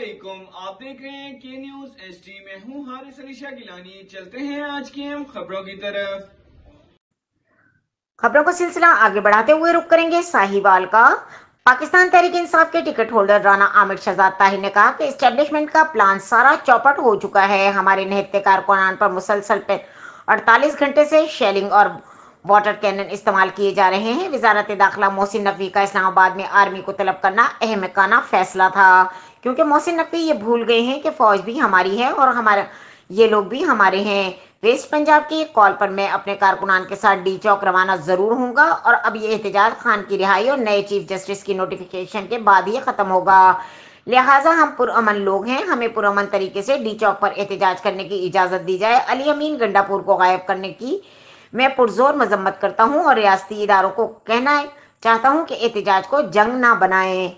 वालेकुम आप देख रहे हैं के न्यूज़ एच डी में हूँ हारिस अलीशा गिलानी। चलते हैं आज की हम खबरों की तरफ़। खबरों का सिलसिला आगे बढ़ाते हुए रुक करेंगे साहिवाल का। पाकिस्तान तहरीक इंसाफ के टिकट होल्डर राना आमिर शहजाद ताहिर ने कहा कि स्टेब्लिशमेंट का प्लान सारा चौपट हो चुका है। हमारे नहत्ते कारकुनान पर मुसलसल अड़तालीस घंटे से शेलिंग और वाटर कैनन इस्तेमाल किए जा रहे हैं। वजारत दाखिला मोहसिन नकवी का इस्लामाबाद में आर्मी को तलब करना अहमकाना फैसला था। क्योंकि मोहसिन नकवी ये भूल गए हैं कि फौज भी हमारी है और हमारा, ये लोग भी हमारे हैं। वेस्ट पंजाब की एक कॉल पर मैं अपने कारकुनान के साथ डी चौक रवाना ज़रूर होऊँगा और अब ये एहतजाज खान की रिहाई और नए चीफ जस्टिस की नोटिफिकेशन के बाद ही खत्म होगा। लिहाजा हम पुरअमन लोग हैं। हमें पुरअमन तरीके से डी चौक पर एहतजाज करने की इजाज़त दी जाए। अली अमीन गंडापुर को गायब करने की मैं पुरजोर मजम्मत करता हूँ और रियाती इदारों को कहना है, चाहता हूँ कि एहतजाज को जंग ना बनाएँ।